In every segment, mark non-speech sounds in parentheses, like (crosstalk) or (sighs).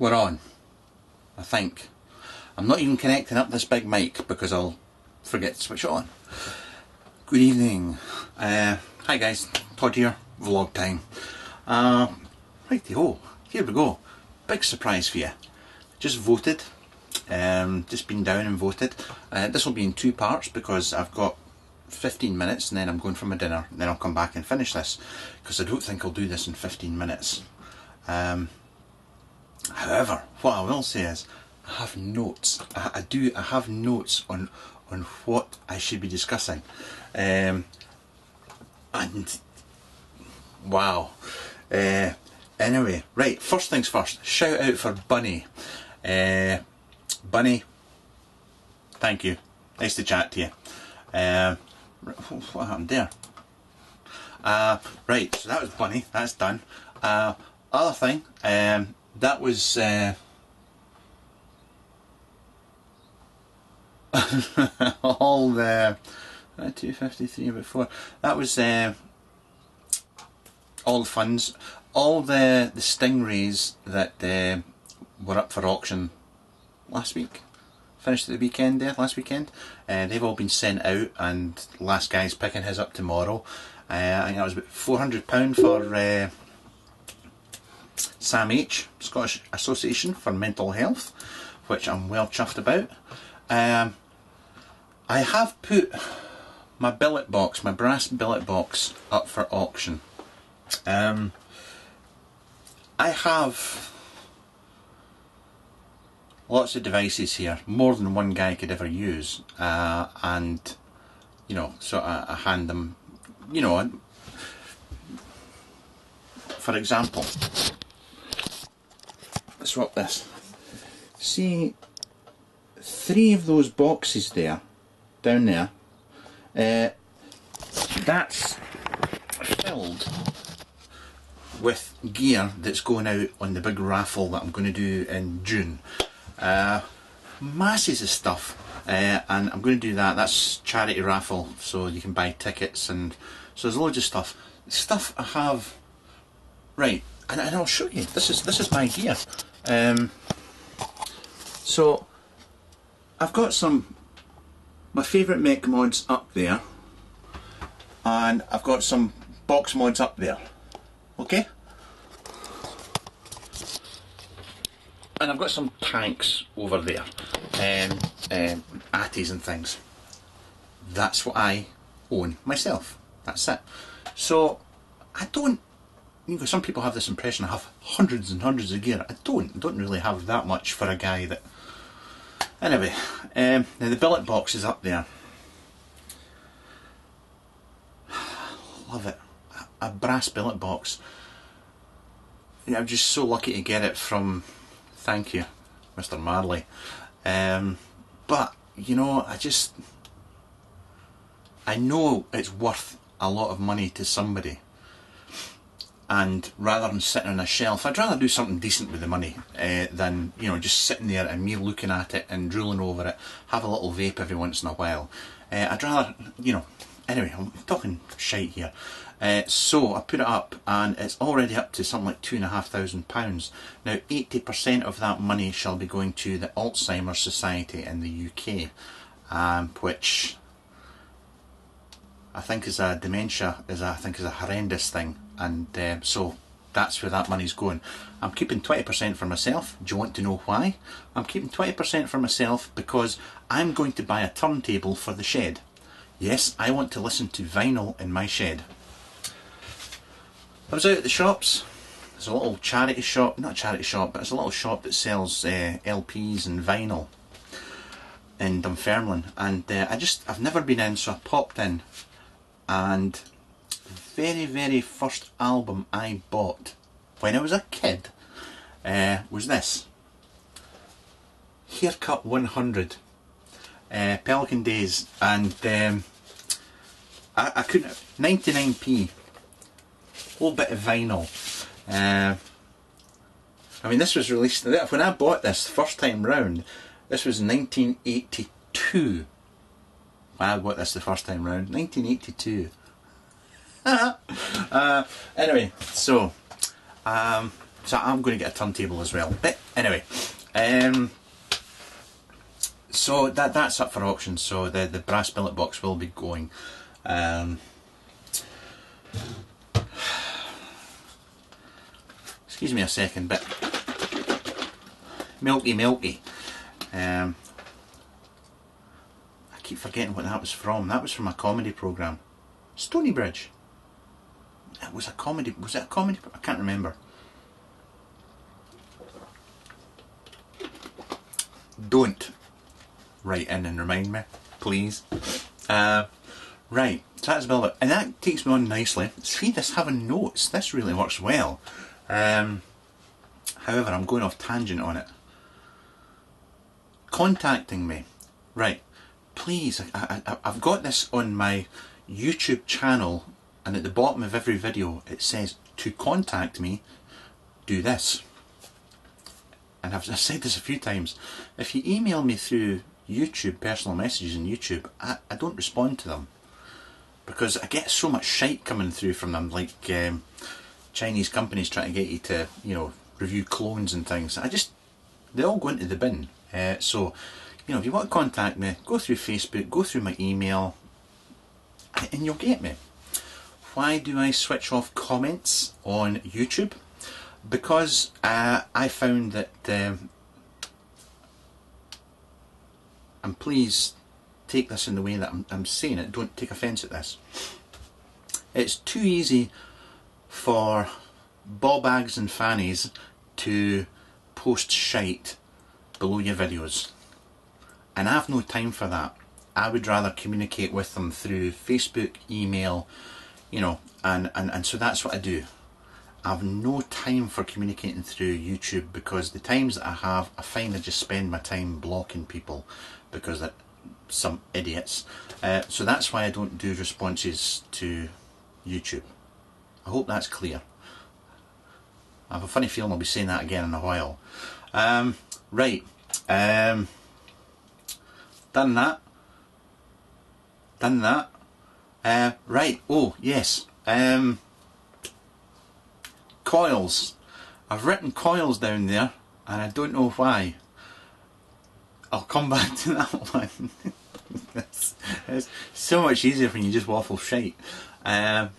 we're on. I think. I'm not even connecting up this big mic because I'll forget to switch it on. Good evening. Uh, hi guys, Todd here, vlog time. Uh, righty ho, here we go. Big surprise for you. Just voted, um, just been down and voted. Uh, this will be in two parts because I've got 15 minutes and then I'm going for my dinner and then I'll come back and finish this because I don't think I'll do this in 15 minutes. Um, however, what I will say is I have notes. I, I do. I have notes on on what I should be discussing. Um, and wow. Uh, anyway, right. First things first. Shout out for Bunny. Uh, Bunny. Thank you. Nice to chat to you. Um, what happened there? Uh, right, so that was Bunny, that's done. Uh, other thing, um, that was uh, (laughs) all the uh, 253 before. That was uh, all the funds, all the, the stingrays that uh, were up for auction last week finished at the weekend there, last weekend. Uh, they've all been sent out and last guy's picking his up tomorrow. Uh, I think that was about £400 for uh, Sam H, Scottish Association for Mental Health, which I'm well chuffed about. Um, I have put my billet box, my brass billet box, up for auction. Um, I have lots of devices here, more than one guy could ever use, uh, and you know, so I, I hand them, you know, for example, let's swap this. See, three of those boxes there, down there, uh, that's filled with gear that's going out on the big raffle that I'm going to do in June. Uh, masses of stuff. Uh, and I'm going to do that. That's charity raffle, so you can buy tickets and so there's loads of stuff. Stuff I have. Right, and, and I'll show you. This is this is my gear. Um, so I've got some my favourite mech mods up there, and I've got some box mods up there. Okay. and I've got some tanks over there, um, um, Atties and things. That's what I own myself. That's it. So I don't. You know, some people have this impression I have hundreds and hundreds of gear. I don't. I don't really have that much for a guy that. Anyway, um, now the billet box is up there. (sighs) Love it. A brass billet box. Yeah, I'm just so lucky to get it from thank you, Mr. Marley. Um, but, you know, I just. I know it's worth a lot of money to somebody. And rather than sitting on a shelf, I'd rather do something decent with the money uh, than, you know, just sitting there and me looking at it and drooling over it, have a little vape every once in a while. Uh, I'd rather, you know, anyway, I'm talking shite here. Uh, so I put it up and it's already up to something like two and a half thousand pounds. Now 80% of that money shall be going to the Alzheimer's Society in the UK, um, which I think is a dementia, is a, I think is a horrendous thing and uh, so that's where that money's going. I'm keeping 20% for myself. Do you want to know why? I'm keeping 20% for myself because I'm going to buy a turntable for the shed. Yes, I want to listen to vinyl in my shed. I was out at the shops. There's a little charity shop, not charity shop, but it's a little shop that sells uh, LPs and vinyl in Dunfermline. And uh, I just, I've never been in, so I popped in. And very, very first album I bought when I was a kid uh, was this. Haircut 100. Uh, Pelican Days. And um, I, I couldn't, 99p whole bit of vinyl. Uh, I mean, this was released when I bought this first time round. This was 1982. I bought this the first time round, 1982. (laughs) uh, anyway, so um, so I'm going to get a turntable as well. But anyway, um, so that that's up for auction. So the the brass billet box will be going. Um, excuse me a second, but milky milky. Um, I keep forgetting what that was from. That was from a comedy program, Stonybridge. It was a comedy. Was it a comedy? I can't remember. Don't write in and remind me, please. Uh, right, so that's it. And that takes me on nicely. See, this having notes, this really works well. Um, however, I'm going off tangent on it. Contacting me. Right, please, I, I, I've got this on my YouTube channel and at the bottom of every video it says to contact me, do this. And I've, I've said this a few times. If you email me through YouTube, personal messages on YouTube, I, I don't respond to them. Because I get so much shite coming through from them, like um, Chinese companies trying to get you to, you know, review clones and things. I just, they all go into the bin. Uh, so, you know, if you want to contact me, go through Facebook, go through my email, and you'll get me. Why do I switch off comments on YouTube? Because uh, I found that, um, and please take this in the way that I'm, I'm saying it, don't take offence at this. It's too easy for ball bags and fannies to post shite below your videos. And I have no time for that. I would rather communicate with them through Facebook, email, you know, and, and, and so that's what I do. I have no time for communicating through YouTube because the times that I have, I find I just spend my time blocking people because they're some idiots. Uh, so that's why I don't do responses to YouTube. I hope that's clear. I have a funny feeling I'll be saying that again in a while. Um, right. Um, done that. Done that. Uh, right. Oh, yes. Um, coils. I've written coils down there and I don't know why. I'll come (laughs) back to that one. it's, it's, so much easier when you just waffle shite. Um,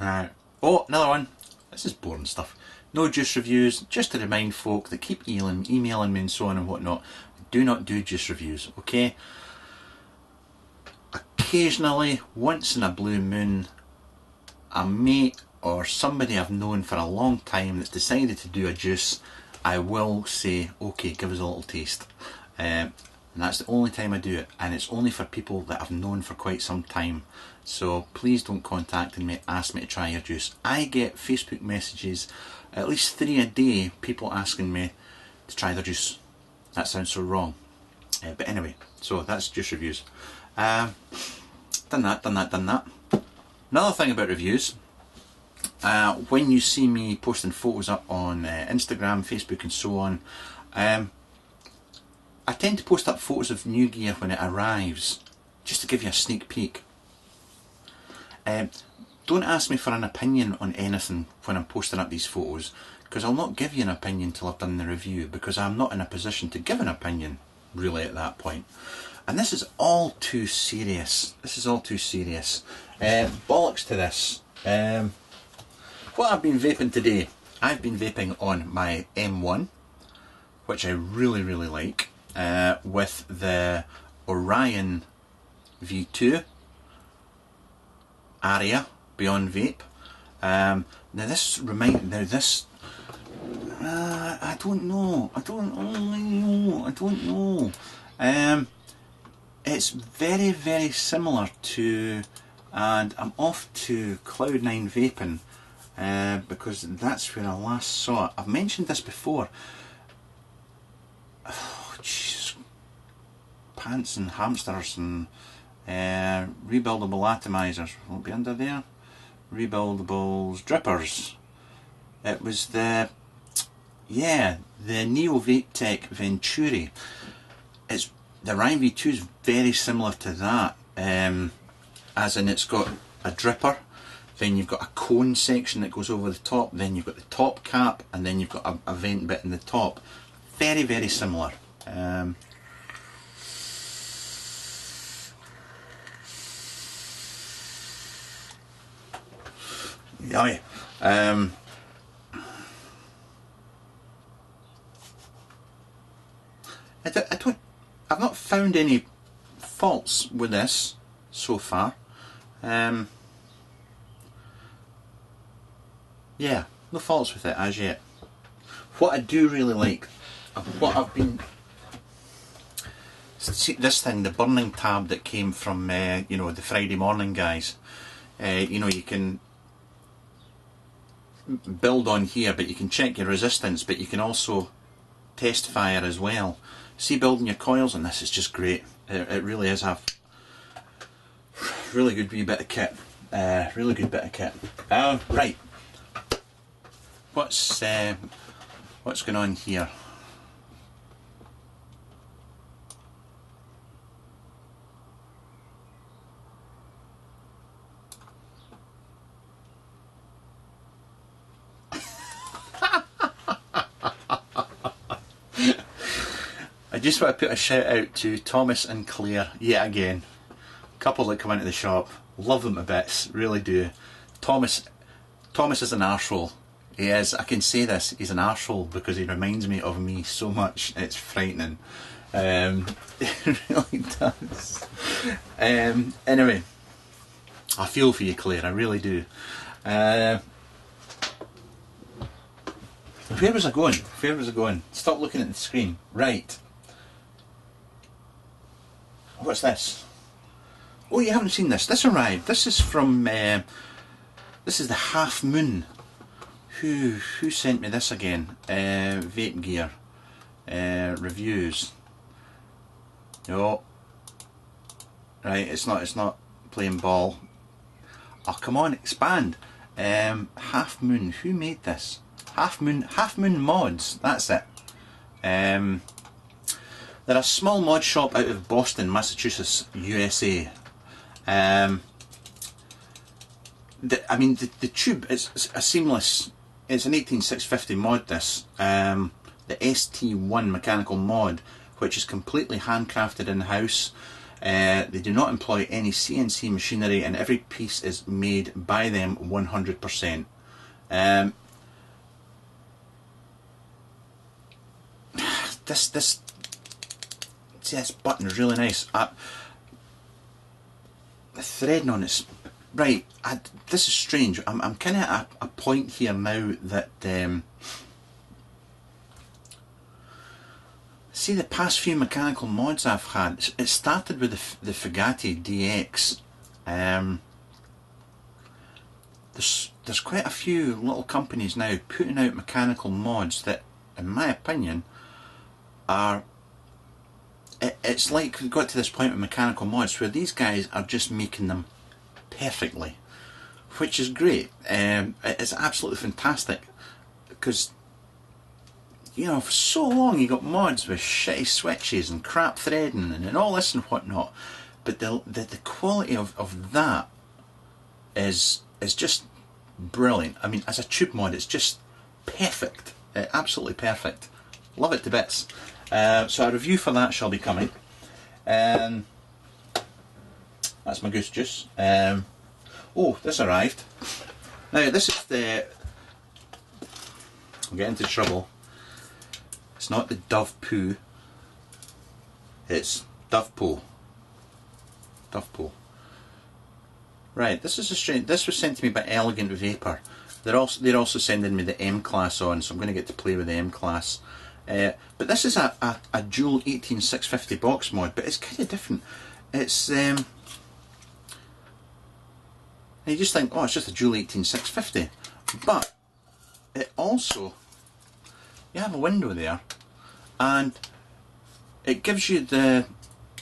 right. Oh, another one. This is boring stuff. No juice reviews, just to remind folk that keep emailing, emailing me and so on and whatnot. Do not do juice reviews, okay? Occasionally, once in a blue moon, a mate or somebody I've known for a long time that's decided to do a juice, I will say, okay, give us a little taste. Um, and that's the only time I do it, and it's only for people that I've known for quite some time. So please don't contact me, ask me to try your juice. I get Facebook messages, at least three a day, people asking me to try their juice. That sounds so wrong. Uh, but anyway, so that's juice reviews. Uh, done that, done that, done that. Another thing about reviews, uh, when you see me posting photos up on uh, Instagram, Facebook and so on, um, I tend to post up photos of new gear when it arrives, just to give you a sneak peek. Um, don't ask me for an opinion on anything when I'm posting up these photos, because I'll not give you an opinion till I've done the review, because I'm not in a position to give an opinion, really, at that point. And this is all too serious. This is all too serious. Uh, bollocks to this. Um, what I've been vaping today, I've been vaping on my M1, which I really, really like, uh, with the Orion V2 Aria Beyond Vape. Um, now this remind now this uh, I don't know. I don't know. I don't know. Um, it's very very similar to, and I'm off to Cloud9 Vaping uh, because that's where I last saw it. I've mentioned this before. (sighs) Oh, jeez. Pants and hamsters and uh, rebuildable atomizers. Won't be under there. Rebuildables, drippers. It was the, yeah, the Neo Vape Tech Venturi. It's the Orion V2 is very similar to that, um, as in it's got a dripper then you've got a cone section that goes over the top, then you've got the top cap, and then you've got a, a vent bit in the top. Very, very similar. Um, yeah. Um, I don't, I don't, I've not found any faults with this so far. Um, yeah, no faults with it as yet. What I do really like, what I've been, see this thing, the burning tab that came from, uh, you know, the Friday morning guys. Uh, you know, you can build on here, but you can check your resistance, but you can also test fire as well. See building your coils and this is just great. It, it really is a really good wee bit of kit. Uh, really good bit of kit. Uh, right. What's uh, what's going on here? I just want to put a shout out to Thomas and Claire yet again. A Couple that come into the shop, love them to bits, really do. Thomas, Thomas is an arsehole. He is. I can say this. He's an arsehole because he reminds me of me so much. It's frightening. Um, (laughs) it really does. Um, anyway, I feel for you, Claire. I really do. Uh, where was I going? Where was I going? Stop looking at the screen. Right. What's this? Oh, you haven't seen this. This arrived. This is from. Uh, this is the Half Moon. Who who sent me this again? Uh, Vape Gear uh, reviews. No. Right, it's not. It's not playing ball. Oh, come on, expand. Um, Half Moon. Who made this? Half Moon. Half Moon Mods. That's it. Um, they're a small mod shop out of Boston, Massachusetts, USA. Um, the, I mean, the, the tube is a seamless. It's an 18650 mod. This um, the ST1 mechanical mod, which is completely handcrafted in house. Uh, they do not employ any CNC machinery, and every piece is made by them 100%. Um, (sighs) this this this button is really nice. The threading on this. right. I, this is strange. I'm I'm kind of at a, a, point here now that um, see the past few mechanical mods I've had. It started with the the Fugatti DX. Um, there's there's quite a few little companies now putting out mechanical mods that, in my opinion, are it's like we got to this point with mechanical mods where these guys are just making them perfectly, which is great. Um, it's absolutely fantastic because you know for so long you got mods with shitty switches and crap threading and, and all this and whatnot, but the the, the quality of, of that is is just brilliant. I mean, as a tube mod, it's just perfect, uh, absolutely perfect. Love it to bits. Uh, so a review for that shall be coming. Um, that's my goose juice. Um, oh, this arrived. Now this is the. I'm getting into trouble. It's not the Dove poo. It's Dove poo. Dove poo. Right, this is a strange. This was sent to me by Elegant Vapor. They're also they're also sending me the M class on, so I'm going to get to play with the M class. Uh, but this is a, a, a dual 18650 box mod, but it's kind of different. It's um, you just think, oh, it's just a dual 18650, but it also you have a window there, and it gives you the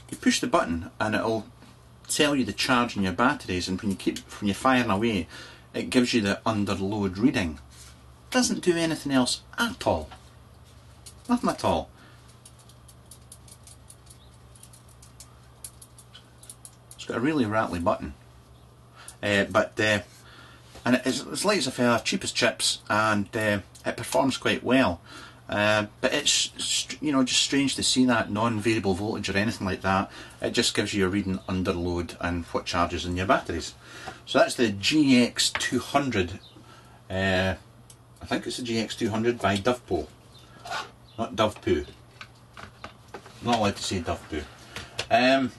you push the button and it'll tell you the charge in your batteries, and when you keep when you're firing away, it gives you the under load reading. Doesn't do anything else at all. Nothing at all. It's got a really rattly button. Uh, but uh, and it's, it's light as a feather, cheap as chips, and uh, it performs quite well. But it's you know just strange to see that non-variable voltage or anything like that. It just gives you a reading under load and what charges in your batteries. So that's the GX200. Uh, I think it's the GX200 by Dovpo, not Dovepoo. Not allowed to say Dovepoo. Um,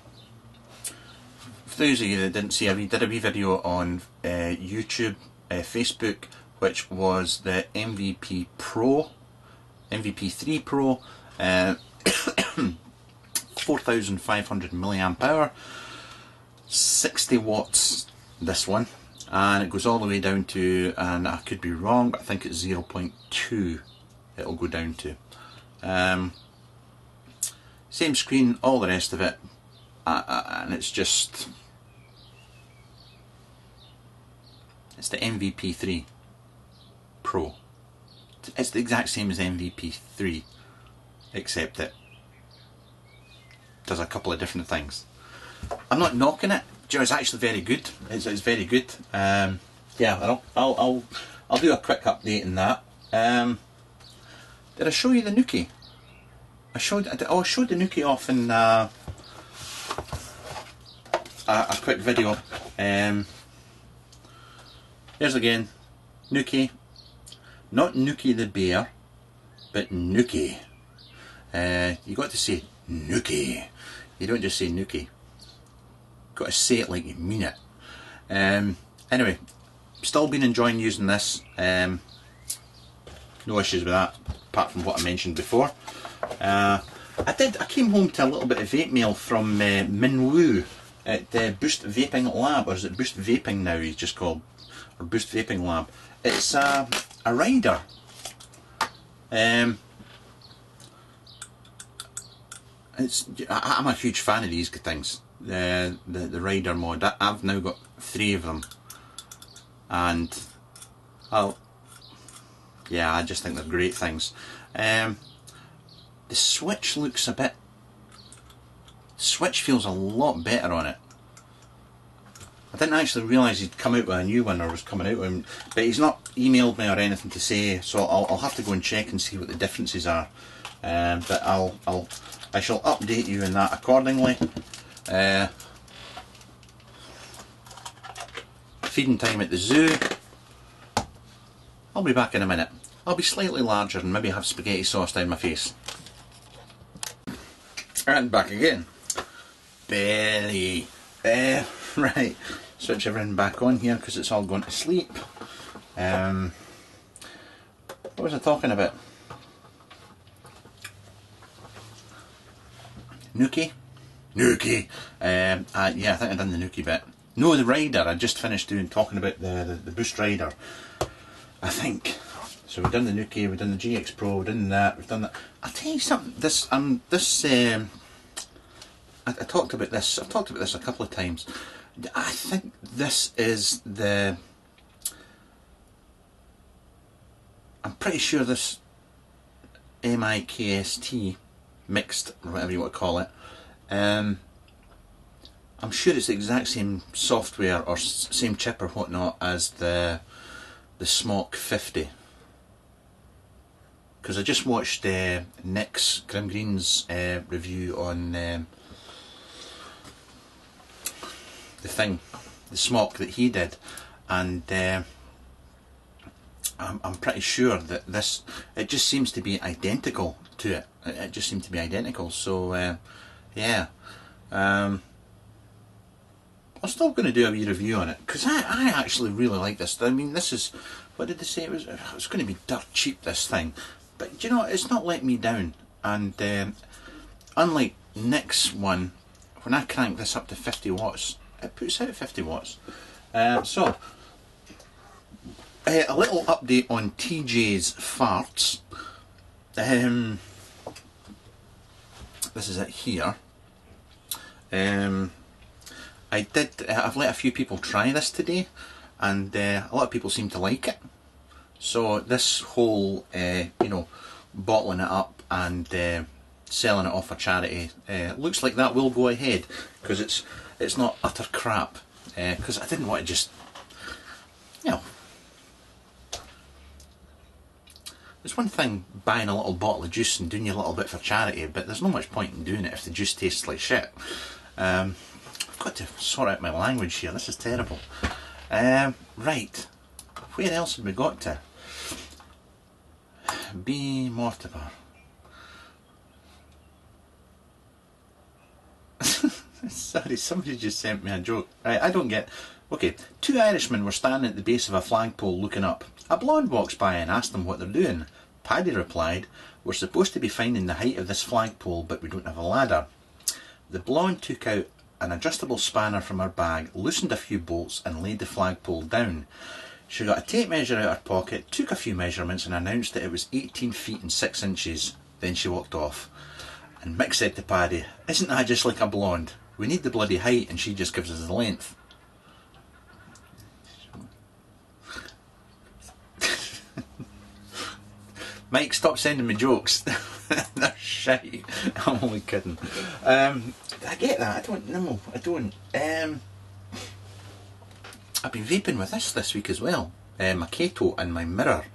for those of you that didn't see, I did a wee video on uh, YouTube, uh, Facebook, which was the MVP Pro, MVP 3 Pro, uh, (coughs) 4500 milliamp hour, 60 watts this one, and it goes all the way down to, and I could be wrong, but I think it's 0.2 it'll go down to. Um, same screen, all the rest of it, uh, uh, and it's just it's the MVP3 Pro. It's the exact same as MVP3, except it does a couple of different things. I'm not knocking it. Know, it's actually very good. It's, it's very good. Um, yeah, I'll, I'll I'll I'll do a quick update on that. Um, did I show you the Nuki? I showed. Oh, I showed the Nuki off in uh, a, a quick video. Um, here's again, Nuki. Not Nuki the bear, but Nuki. Uh, you got to say Nuki. You don't just say Nuki. Got to say it like you mean it. Um, anyway, still been enjoying using this. Um, no issues with that, apart from what I mentioned before. Uh, I did. I came home to a little bit of vape mail from uh, Minwoo at uh, Boost Vaping Lab, or is it Boost Vaping now? He's just called, or Boost Vaping Lab. It's a a rider. Um, it's. I, I'm a huge fan of these good things. The the the rider mod. I, I've now got three of them, and I'll. Yeah, I just think they're great things. Um, the switch looks a bit. Switch feels a lot better on it. I didn't actually realise he'd come out with a new one or was coming out with him, but he's not emailed me or anything to say, so I'll, I'll have to go and check and see what the differences are. Um, but I'll, I'll, I shall update you on that accordingly. Uh, feeding time at the zoo. I'll be back in a minute. I'll be slightly larger and maybe have spaghetti sauce down my face. And back again. Belly. Uh, (laughs) right, switch everything back on here because it's all going to sleep. Um, what was I talking about? Nuki? Nuki! Um, uh, yeah, I think I've done the Nuki bit. No, the rider. I just finished doing talking about the, the, the Boost Rider. I think. So we've done the Nuki, we've done the GX Pro, we've done that, we've done that. I'll tell you something. This um this um, I, I talked about this. I've talked about this a couple of times. I think this is the. I'm pretty sure this MIKST mixed, whatever you want to call it. Um, I'm sure it's the exact same software or same chip or whatnot as the the SMOK 50. Because I just watched uh, Nick's Grimm Green's uh, review on um, the thing, the SMOK that he did, and uh, I'm, I'm pretty sure that this it just seems to be identical to it. It, it just seemed to be identical. So uh, yeah, um, I'm still going to do a wee review on it because I, I actually really like this. I mean, this is what did they say it was? It was going to be dirt cheap. This thing, but you know, it's not let me down. And um, unlike Nick's one, when I crank this up to 50 watts, it puts out 50 watts. Uh, so, uh, a little update on TJ's farts. Um, this is it here. Um, I did. Uh, I've let a few people try this today, and uh, a lot of people seem to like it. So this whole, uh, you know, bottling it up and uh, selling it off for charity uh, looks like that will go ahead because it's it's not utter crap. Uh, because I didn't want to just, you know, it's one thing buying a little bottle of juice and doing a little bit for charity, but there's no much point in doing it if the juice tastes like shit. Um, I've got to sort out my language here. This is terrible. Um, right, where else have we got to? B. Mortimer. (laughs) Sorry, somebody just sent me a joke. Right, I don't get. Okay, two Irishmen were standing at the base of a flagpole looking up. A blonde walks by and asks them what they're doing. Paddy replied, We're supposed to be finding the height of this flagpole, but we don't have a ladder. The blonde took out an adjustable spanner from her bag, loosened a few bolts, and laid the flagpole down. She got a tape measure out of her pocket, took a few measurements, and announced that it was 18 feet and 6 inches. Then she walked off. And Mick said to Paddy, Isn't that just like a blonde? We need the bloody height, and she just gives us the length. (laughs) Mike, stop sending me jokes. (laughs) They're shite. (laughs) I'm only kidding. Um, I get that. I don't know. I don't. Um, I've been vaping with this this week as well. Uh, my Kato and my mirror.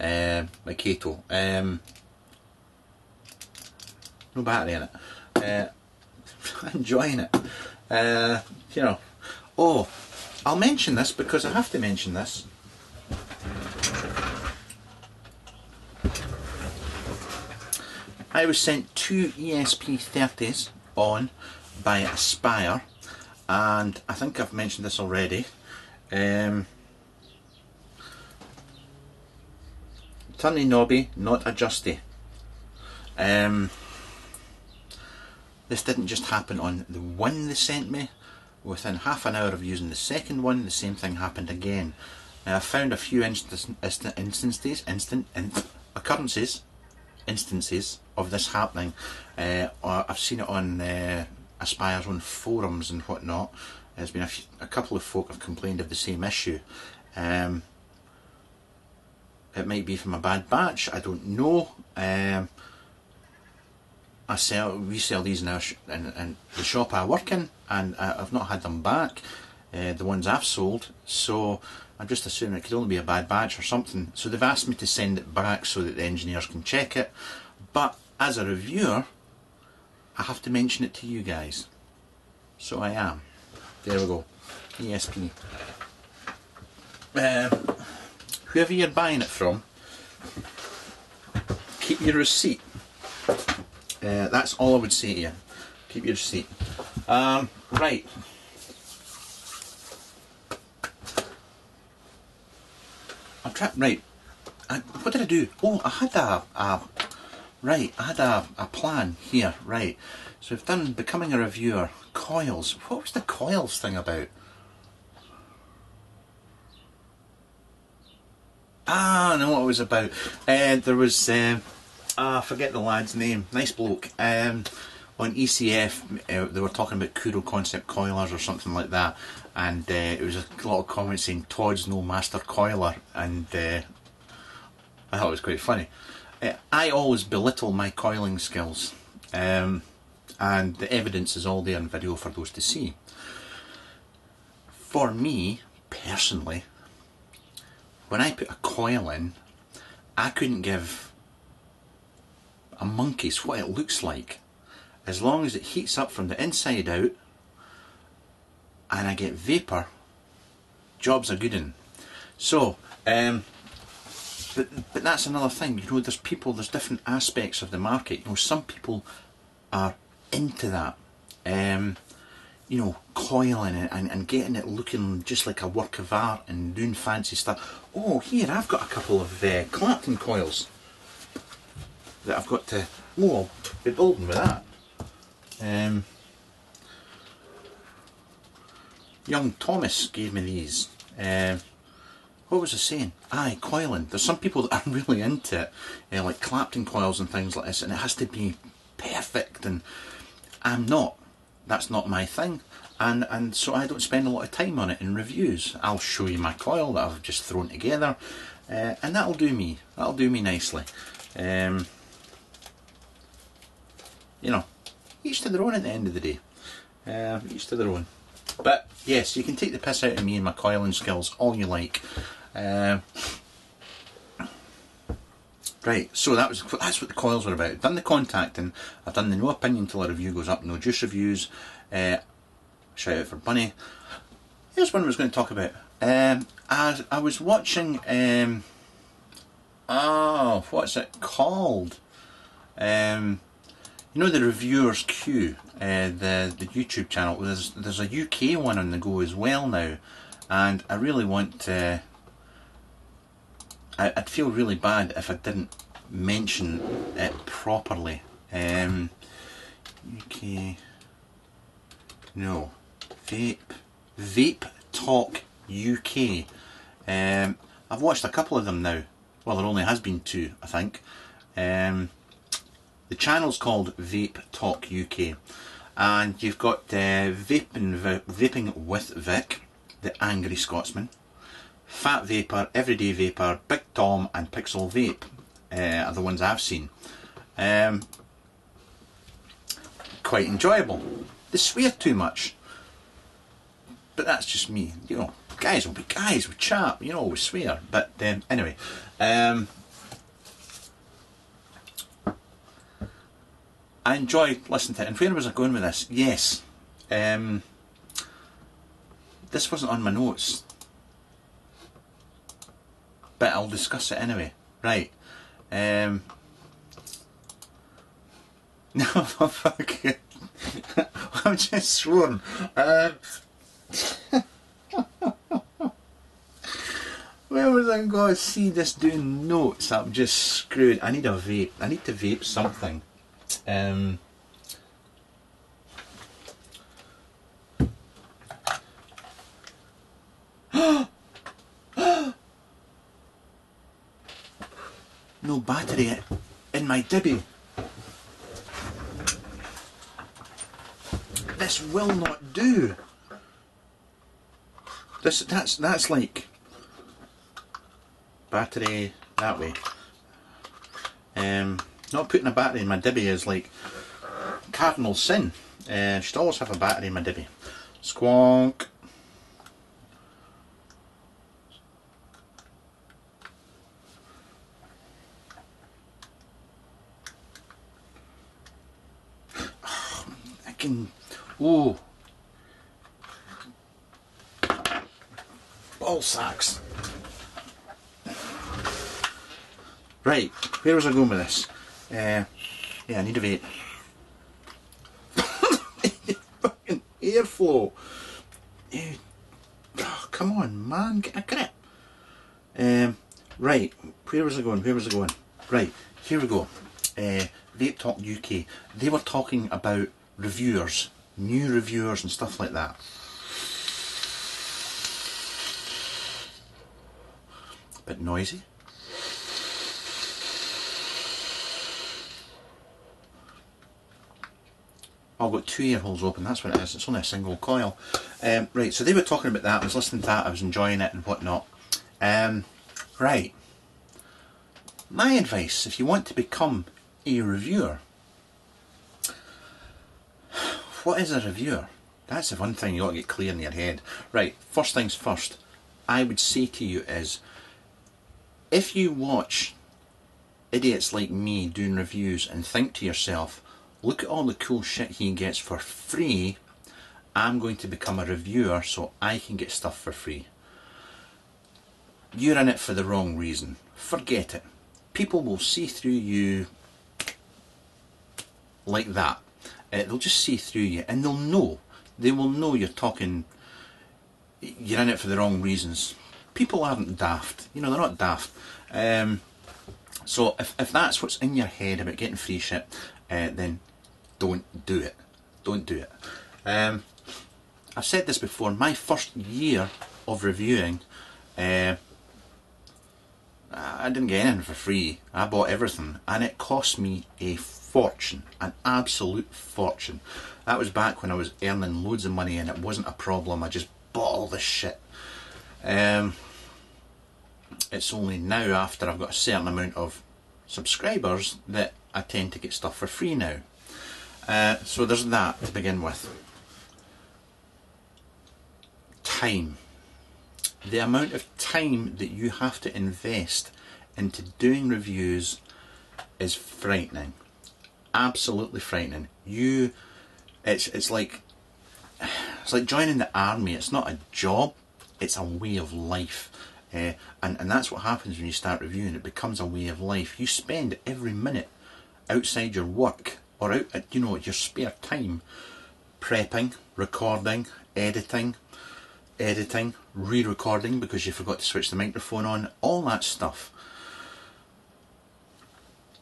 Uh, my Kato. Um, no battery in it. (laughs) Uh, enjoying it. Uh, you know. Oh, I'll mention this because I have to mention this. I was sent two ESP30s on by Aspire, and I think I've mentioned this already. Um, turny knobby, not adjusty. Um, this didn't just happen on the one they sent me. Within half an hour of using the second one, the same thing happened again. Now I found a few instances, instances, instant, in, occurrences, instances of this happening. Uh, I've seen it on uh, Aspire's own forums and whatnot. There's been a, few, a, couple of folk have complained of the same issue. Um, it might be from a bad batch. I don't know. Um, I sell, we sell these in, our in, in the shop I work in, and I, have not had them back. Uh, the ones I've sold, so I'm just assuming it could only be a bad batch or something. So they've asked me to send it back so that the engineers can check it. But as a reviewer, I have to mention it to you guys. So I am. There we go. ESP. Um, whoever you're buying it from, keep your receipt. Uh, that's all I would say to you. Keep your receipt. Um, right. I'm trying. Right. I, what did I do? Oh, I had a, a right. I had a, a plan here. Right. So we've done becoming a reviewer. Coils. What was the coils thing about? Ah, I know what it was about. Uh, there was. Uh, ah, forget the lad's name. Nice bloke. Um, on ECF, uh, they were talking about Kuro concept coilers or something like that, and uh, it was a lot of comments saying Todd's no master coiler, and uh, I thought it was quite funny. Uh, I always belittle my coiling skills, um, and the evidence is all there in video for those to see. For me, personally, when I put a coil in, I couldn't give a monkey's what it looks like as long as it heats up from the inside out and I get vapour, jobs are good in. So, um, but but that's another thing. You know, there's people, there's different aspects of the market. You know, some people are into that. Um, you know, coiling it and, and getting it looking just like a work of art and doing fancy stuff. Oh, here I've got a couple of uh, Clapton coils that I've got to. Oh, I'll be building with that. Um, young Thomas gave me these. Uh, what was I saying? Aye, coiling. There's some people that are (laughs) really into it, uh, like Clapton coils and things like this, and it has to be perfect. And I'm not. That's not my thing. And and so I don't spend a lot of time on it in reviews. I'll show you my coil that I've just thrown together, uh, and that'll do me. That'll do me nicely. Um, you know, each to their own at the end of the day. Uh, each to their own. But yes, you can take the piss out of me and my coiling skills all you like. Uh, Right, so that was that's what the coils were about. I've done the contacting, I've done the no opinion till a review goes up, no juice reviews. Uh, shout out for Bunny. Here's one I was going to talk about. Um, as I was watching, um, oh, what's it called? Um, you know the reviewers queue, uh, the the YouTube channel. There's there's a UK one on the go as well now, and I really want to. I, I'd feel really bad if I didn't mention it properly. Um, UK. No, vape, vape talk UK. Um, I've watched a couple of them now. Well, there only has been two, I think. Um, the channel's called Vape Talk UK, and you've got uh, vaping, vaping with Vic, the angry Scotsman, Fat Vapor, Everyday Vapor, Big Tom, and Pixel Vape uh, are the ones I've seen. Um, quite enjoyable. They swear too much, but that's just me. You know, guys will be guys, we chat, you know, we swear. But um, anyway, um, I enjoy listening to it. And where was I going with this? Yes, um, this wasn't on my notes, but I'll discuss it anyway. Right. Um, (laughs) no, fuck it. (laughs) I'm just sworn. Um, where was I going to see this doing notes? I'm just screwed. I need a vape. I need to vape something. Um, battery in my dibby. This will not do. This that's that's like battery that way. Um, not putting a battery in my dibby is like cardinal sin. Uh, should always have a battery in my dibby. Squonk. I can. Ooh. Ball sacks. Right, where was I going with this? Uh, yeah, I need a vape. Fucking airflow. Uh, oh, come on, man, get a grip. Um, right, where was I going? Where was I going? Right, here we go. Uh, Vape Talk UK. They were talking about reviewers, new reviewers and stuff like that. A Bit noisy. I've got two ear holes open, that's what it is, it's only a single coil. Um, right, so they were talking about that, I was listening to that, I was enjoying it and whatnot. Um, right, my advice, if you want to become a reviewer, what is a reviewer? That's the one thing you ought to get clear in your head. Right, first things first, I would say to you is, if you watch idiots like me doing reviews and think to yourself, look at all the cool shit he gets for free. I'm going to become a reviewer so I can get stuff for free. You're in it for the wrong reason. Forget it. People will see through you like that. Uh, they'll just see through you and they'll know. They will know you're talking, you're in it for the wrong reasons. People aren't daft. You know, they're not daft. Um, so if, if that's what's in your head about getting free shit, uh, then don't do it. Don't do it. Um, I've said this before, my first year of reviewing, uh, I didn't get anything for free. I bought everything and it cost me a fortune, an absolute fortune. That was back when I was earning loads of money and it wasn't a problem. I just bought all this shit. Um, it's only now after I've got a certain amount of subscribers that I tend to get stuff for free now. Uh, so there's that to begin with. Time. The amount of time that you have to invest into doing reviews is frightening. Absolutely frightening. You, it's it's like it's like joining the army. It's not a job. It's a way of life. Uh, and, and that's what happens when you start reviewing. It becomes a way of life. You spend every minute outside your work or out at you know your spare time prepping, recording, editing, editing, re-recording because you forgot to switch the microphone on, all that stuff.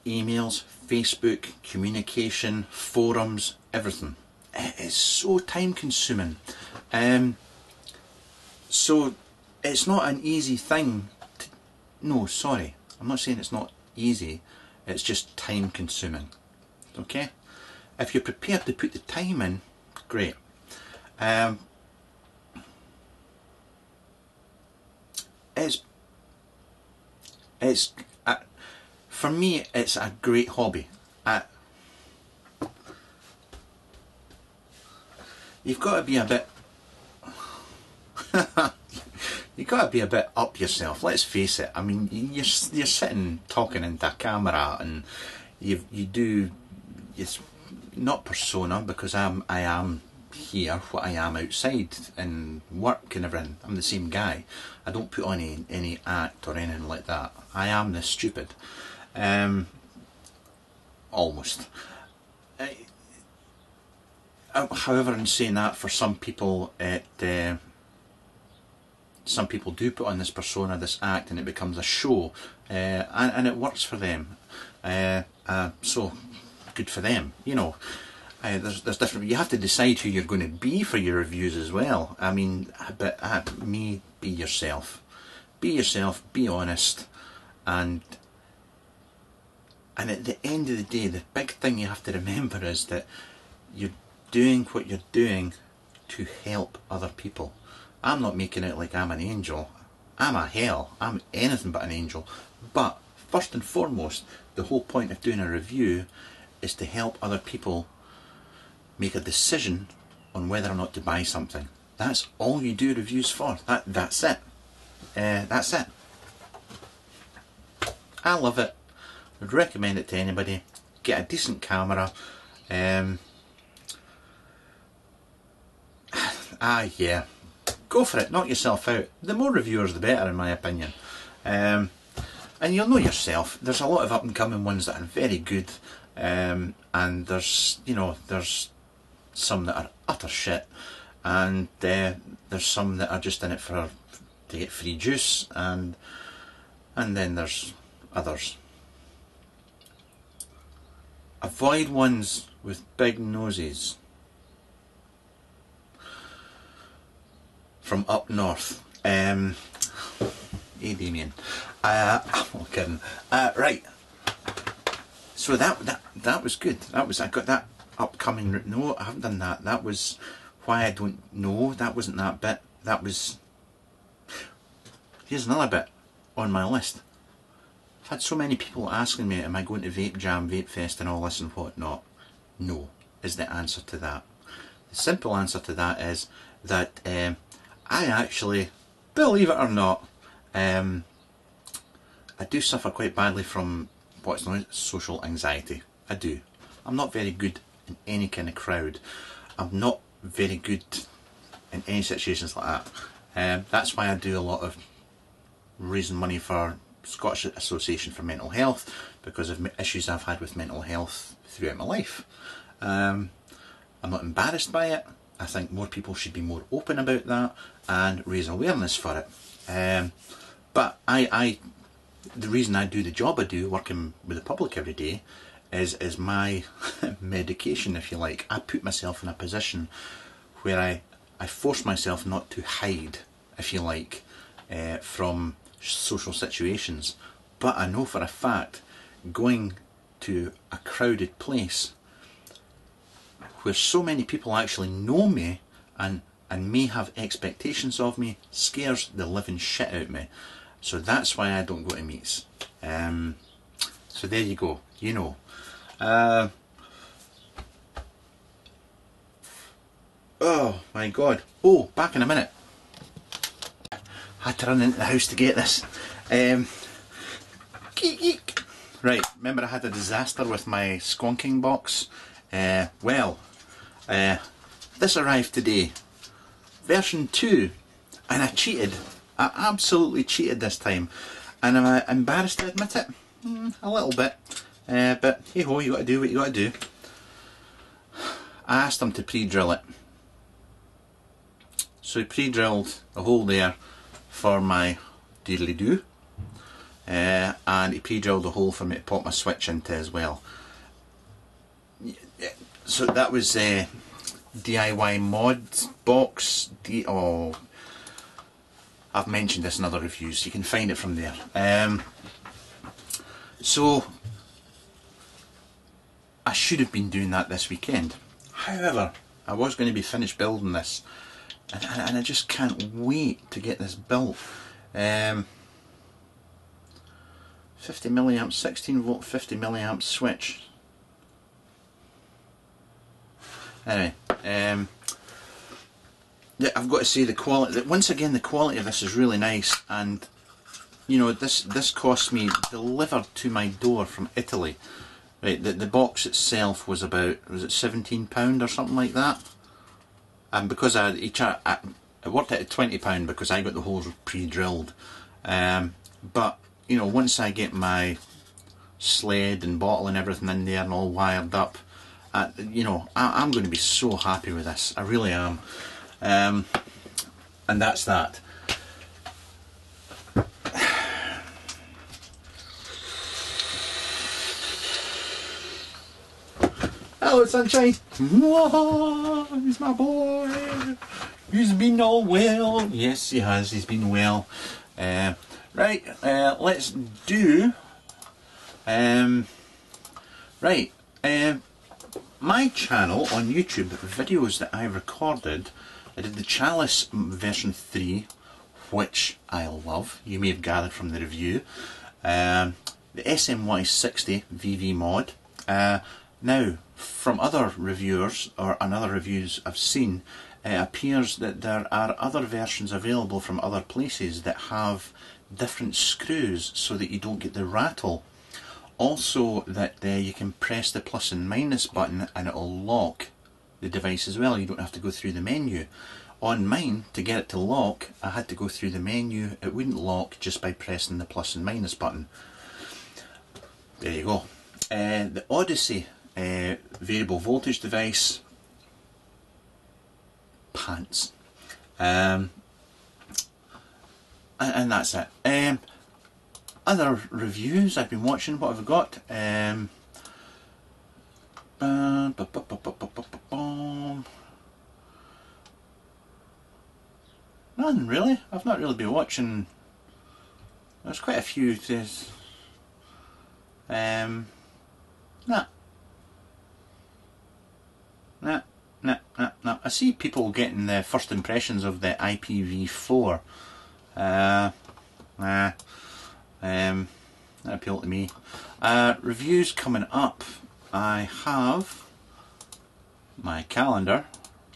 Emails, Facebook, communication, forums, everything. It is so time consuming. Um, so it's not an easy thing. To, no, sorry, I'm not saying it's not easy. It's just time consuming. Okay? If you're prepared to put the time in, great. Um, it's it's uh, for me it's a great hobby. Uh, you've got to be a bit (laughs) you've got to be a bit up yourself. Let's face it. I mean, you're you're sitting talking into a camera, and you you do it's not persona because I'm I am here what I am outside and work and everything. I'm the same guy. I don't put on any, any act or anything like that. I am this stupid. Um, almost. I, however, in saying that, for some people, it uh, some people do put on this persona, this act, and it becomes a show, uh, and, and it works for them. Uh, uh, so good for them, you know. Uh, there's, there's different. You have to decide who you're going to be for your reviews as well. I mean, but uh, me, be yourself. Be yourself. Be honest, and and at the end of the day, the big thing you have to remember is that you're doing what you're doing to help other people. I'm not making it like I'm an angel. I'm a hell. I'm anything but an angel. But first and foremost, the whole point of doing a review is to help other people make a decision on whether or not to buy something. That's all you do reviews for. That that's it. Uh, that's it. I love it. Would recommend it to anybody. Get a decent camera. Um, (sighs) ah, yeah. Go for it. Knock yourself out. The more reviewers, the better, in my opinion. Um, and you'll know yourself. There's a lot of up and coming ones that are very good, um, and there's you know there's some that are utter shit, and uh, there's some that are just in it for to get free juice, and and then there's others. Avoid ones with big noses. From up north. Um, hey Damien. Uh, (laughs) I'm kidding. Uh, right. So that that that was good. That was I got that upcoming. No, I haven't done that. That was why I don't know. That wasn't that bit. That was. Here's another bit on my list. I've had so many people asking me, "Am I going to Vape Jam, Vape Fest, and all this and whatnot?" No, is the answer to that. The simple answer to that is that um, I actually, believe it or not, um, I do suffer quite badly from what's known as social anxiety. I do. I'm not very good in any kind of crowd. I'm not very good in any situations like that. Um, that's why I do a lot of raising money for Scottish Association for Mental Health because of issues I've had with mental health throughout my life. Um, I'm not embarrassed by it. I think more people should be more open about that and raise awareness for it. Um, but I, I, the reason I do the job I do, working with the public every day, is is my (laughs) medication, if you like. I put myself in a position where I I force myself not to hide, if you like, uh, from social situations. But I know for a fact, going to a crowded place where so many people actually know me and and may have expectations of me scares the living shit out of me. So that's why I don't go to meets. Um, so there you go. You know. Uh, oh my god. Oh, back in a minute. I had to run into the house to get this. Um. Right, remember I had a disaster with my squonking box? Uh, well, uh, this arrived today. Version 2. And I cheated. I absolutely cheated this time. And I'm I embarrassed to admit it? Mm, a little bit. Uh, but hey ho, you gotta do what you gotta do. I asked him to pre-drill it. So he pre-drilled a hole there for my deedly do. Uh, and he pre-drilled a hole for me to pop my switch into as well. So that was uh, DIY mod box. D oh, I've mentioned this in other reviews. You can find it from there. Um, so I should have been doing that this weekend. However, I was going to be finished building this, and, and I just can't wait to get this built. Um, 50 milliamp, 16 volt, 50 milliamp switch. Anyway, um, yeah, I've got to say the quality. Once again, the quality of this is really nice, and you know this this cost me delivered to my door from Italy. Right, the the box itself was about was it seventeen pound or something like that, and because I each I, I worked out at twenty pound because I got the holes pre-drilled, um, but you know once I get my sled and bottle and everything in there and all wired up, uh, you know I, I'm going to be so happy with this. I really am. Um, and that's that. Hello, sunshine. he's my boy. He's been all well. Yes, he has. He's been well. Uh, right, uh, let's do. Um, right, uh, my channel on YouTube, the videos that I recorded I did the Chalice version 3, which I love. You may have gathered from the review. Um, the SMY60 VV mod. Uh, now, from other reviewers, or another reviews I've seen, it appears that there are other versions available from other places that have different screws so that you don't get the rattle. Also that uh, you can press the plus and minus button and it will lock the device as well. You don't have to go through the menu. On mine, to get it to lock, I had to go through the menu. It wouldn't lock just by pressing the plus and minus button. There you go. Uh, the Odyssey uh, variable voltage device, pants. Um, and, and, that's it. Um, other reviews I've been watching, what have I got? Um, None really. I've not really been watching. There's quite a few. There's, um, nah. Nah, nah, nah, nah. I see people getting the first impressions of the IPv4. Uh, nah. Um, that appeal to me. Uh, reviews coming up. I have my calendar,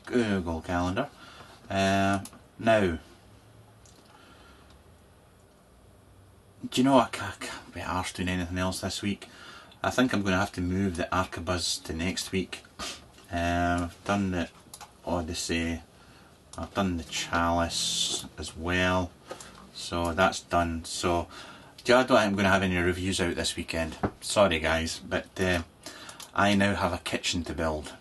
Google Calendar. Uh, now, do you know what I can't, can't be arsed doing anything else this week? I think I'm going to have to move the Arquebus to next week. Uh, I've done the Odyssey, I've done the Chalice as well, so that's done. So, I don't think I'm going to have any reviews out this weekend. Sorry guys, but uh, I now have a kitchen to build.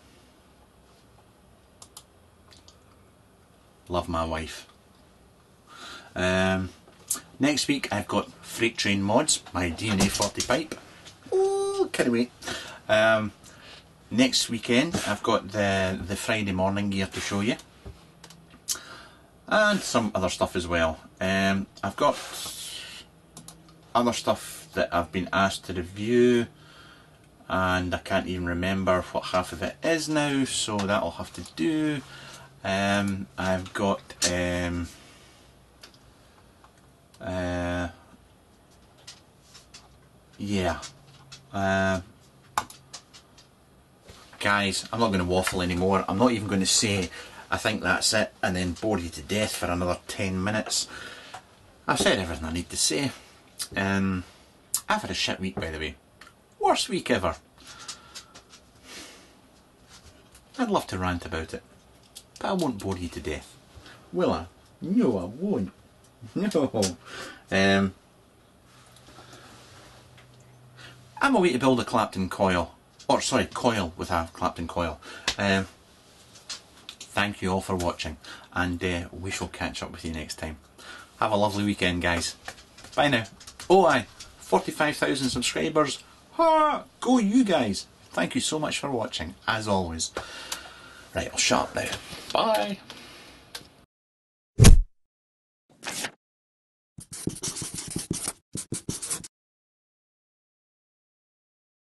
Love my wife. Um, next week I've got Freight Train Mods, my DNA 40 pipe. Oh, can't wait. Um, next weekend I've got the, the Friday morning gear to show you. And some other stuff as well. Um, I've got other stuff that I've been asked to review and I can't even remember what half of it is now so that'll have to do. Um, I've got um, uh, yeah uh, guys I'm not going to waffle anymore. I'm not even going to say I think that's it and then bore you to death for another 10 minutes. I've said everything I need to say. Um, I've had a shit week by the way Worst week ever. I'd love to rant about it, but I won't bore you to death. Will I? No, I won't. (laughs) No. Um, I'm away to build a Clapton coil. Or, sorry, coil with a Clapton coil. Um, thank you all for watching, and uh, we shall catch up with you next time. Have a lovely weekend, guys. Bye now. Oh, aye, 45,000 subscribers. Go you guys. Thank you so much for watching, as always. Right, I'll shut now. Bye.